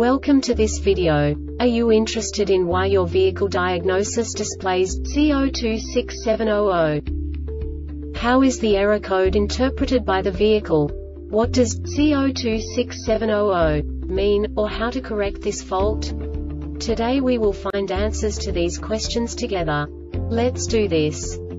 Welcome to this video. Are you interested in why your vehicle diagnosis displays C026700? How is the error code interpreted by the vehicle? What does C026700 mean, or how to correct this fault? Today we will find answers to these questions together. Let's do this.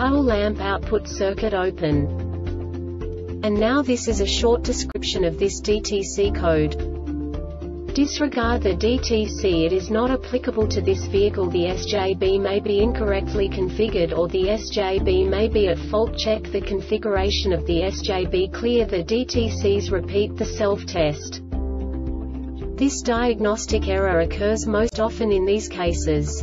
Puddle lamp output circuit open. And now this is a short description of this DTC code. Disregard the DTC it is not applicable to this vehicle the SJB may be incorrectly configured or the SJB may be at fault check the configuration of the SJB clear the DTCs repeat the self-test. This diagnostic error occurs most often in these cases.